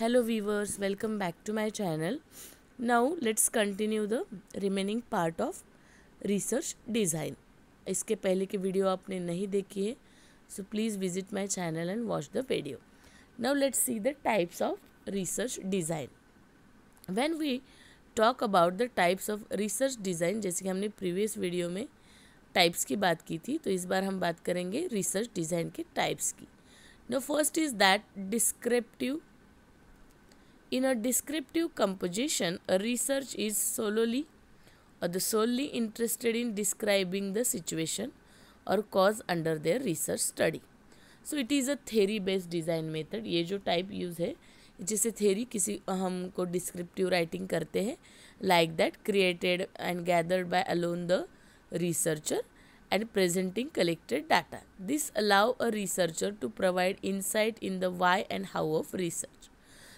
Hello viewers welcome back to my channel now let's continue the remaining part of research design इसके पहले की video आपने नहीं देखी है so please visit my channel and watch the video now let's see the types of research design when we talk about the types of research design जैसे कि हमने प्रीवियस वीडियो में टाइप्स की बात की थी तो इस बार हम बात करेंगे रिसर्च डिज़ाइन के टाइप्स की. No first is that descriptive In a descriptive composition, a research is solely or the solely interested in describing the situation or cause under their research study. So it is a theory based design method ये जो type use है जिससे theory किसी हमको descriptive writing करते हैं like that created and gathered by alone the researcher and presenting collected data. This allow a researcher to provide insight in the why and how of research.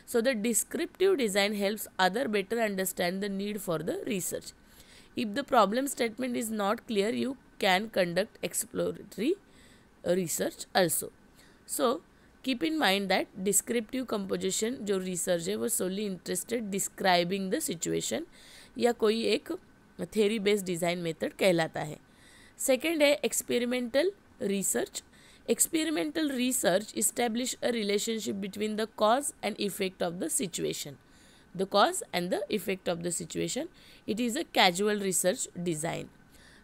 So the descriptive design helps other better understand the need for the research. If the problem statement is not clear, you can conduct exploratory research also. So keep in mind that descriptive composition जो research है वो solely interested describing the situation या कोई एक theory based design method कहलाता है Second है experimental research Experimental research establish a relationship between the cause and effect of the situation. The cause and the effect of the situation. It is a casual research design.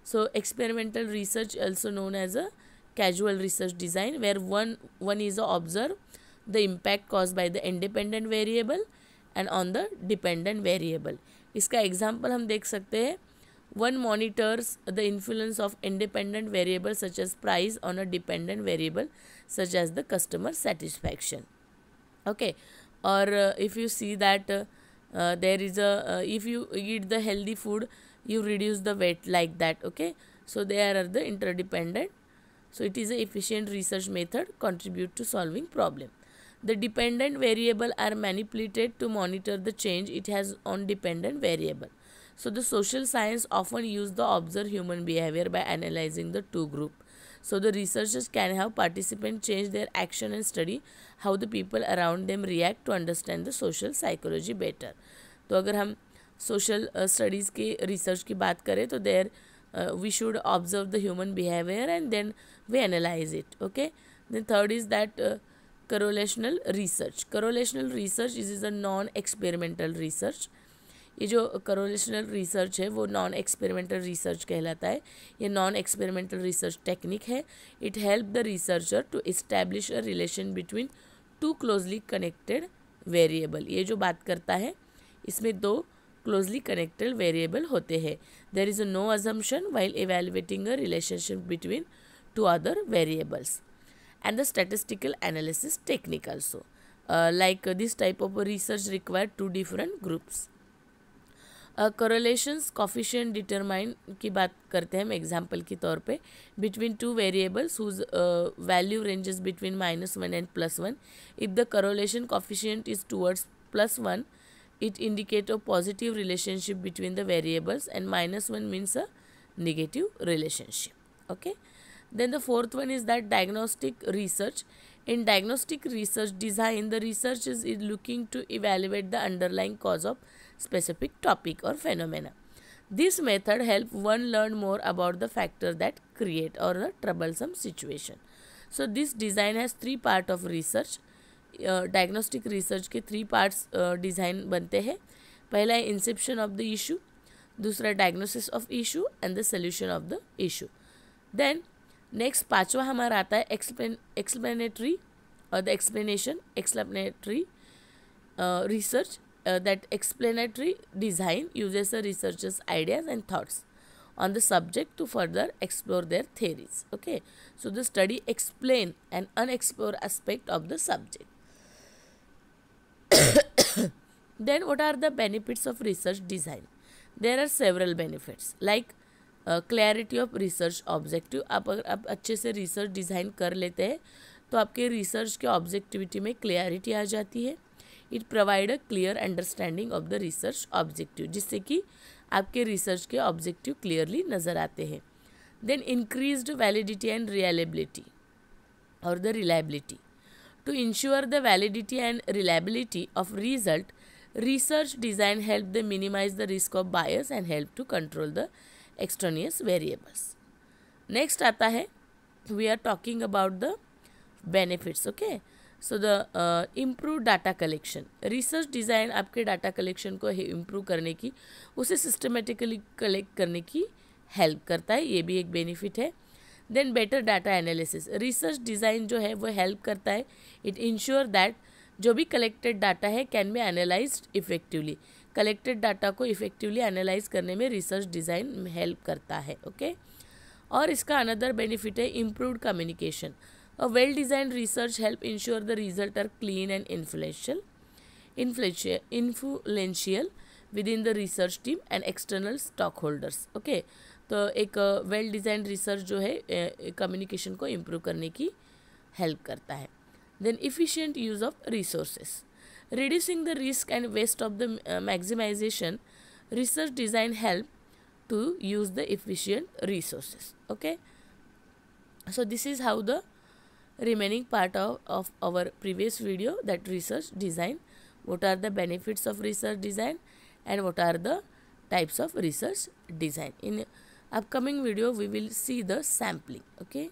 So experimental research also known as a casual research design where one, one is to observe the impact caused by the independent variable and on the dependent variable. इसका example हम देख सकते हैं one monitors the influence of independent variables such as price on a dependent variable such as the customer satisfaction. Okay. Or uh, if you see that uh, uh, there is a uh, if you eat the healthy food you reduce the weight like that. Okay. So there are the interdependent. So it is a efficient research method contribute to solving problem. The dependent variable are manipulated to monitor the change it has on dependent variable so the social science often use the observe human behavior by analyzing the two group. So the researchers can have participants change their action and study how the people around them react to understand the social psychology better. तो अगर हम social studies की research की बात करें तो देर we should observe the human behavior and then we analyze it okay then third is that uh, correlational research correlational research is, is a non experimental research ये जो करोलेशनल रिसर्च है, वो non experimental research कहलाता है। ये non experimental research technique है। It help the researcher to establish a relation between two closely connected variable ये जो बात करता है, इसमें दो क्लोजली कनेक्टेड वेरिएबल होते हैं। There is no assumption while evaluating a relationship between two other variables and the statistical analysis technique also like this type of research require two different groups correlations coefficient determine की बात करते हैं हम example के तौर पे। Between two variables whose value ranges between minus one and plus one if the correlation coefficient is towards plus one it indicate a positive relationship between the variables and minus one means a negative relationship okay then the fourth one is that diagnostic research in diagnostic research design the research is is looking to evaluate the underlying cause of specific topic or phenomena. This method help one learn more about the factor that create or the troublesome situation. So this design has three part of research. Diagnostic uh, research के three parts design बनते हैं पहला है inception of the issue दूसरा diagnosis of issue and the solution of the issue then next पांचवा हमारा आता है एक्सप्लेन एक्सप्लेनेटरी और the explanation explanatory research uh, that explanatory design uses a researcher's ideas and thoughts on the subject to further explore their theories okay so the study explain an unexplored aspect of the subject then what are the benefits of research design there are several benefits like clarity of research objective आप अगर आप अच्छे से research design कर लेते हैं तो आपके रिसर्च के ऑब्जेक्टिविटी में क्लैरिटी आ जाती है it provide a clear understanding of the research objective जिससे कि आपके रिसर्च के ऑब्जेक्टिव क्लियरली नज़र आते हैं। Then increase validity and reliability और the reliability to ensure the validity and reliability of result research design help the minimise the risk of bias and help to control the extraneous variables next आता है we are talking about the benefits okay? So the improve data collection research design आपके data collection को improve करने की, उसे systematically collect करने की help करता है, ये भी एक बेनिफिट है। Then better data analysis research design जो है, वो हेल्प करता है। इट इंश्योर दैट जो भी कलेक्टेड डाटा है can be analyse effectively collected data को इफेक्टिवली एनालाइज करने में रिसर्च डिज़ाइन हेल्प करता है ओके okay? और इसका अनदर बेनिफिट है improved communication A well-designed research help ensure the result are clean and influential, influential, influential within the research team and external stockholders. Okay, तो एक well design research जो है communication को improve करने की हेल्प करता है then efficient use of resources reducing the risk and waste of the uh, maximization research design help to use the efficient resources okay so this is how the remaining part of, of our previous video that research design. What are the benefits of research design and what are the types of research design? In upcoming video we will see the sampling okay